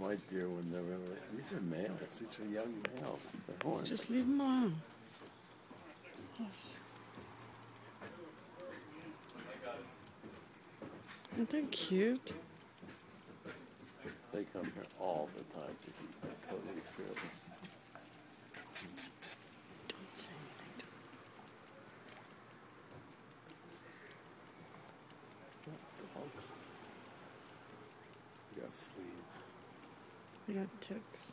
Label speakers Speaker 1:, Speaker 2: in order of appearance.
Speaker 1: My dear one never. These are males. These are young males. They're.
Speaker 2: Just leave them alone. Aren't they cute?
Speaker 1: They come here all the time to eat. They're totally fearless.
Speaker 2: Don't say anything to
Speaker 1: Dogs. We got fleas.
Speaker 2: They got ticks.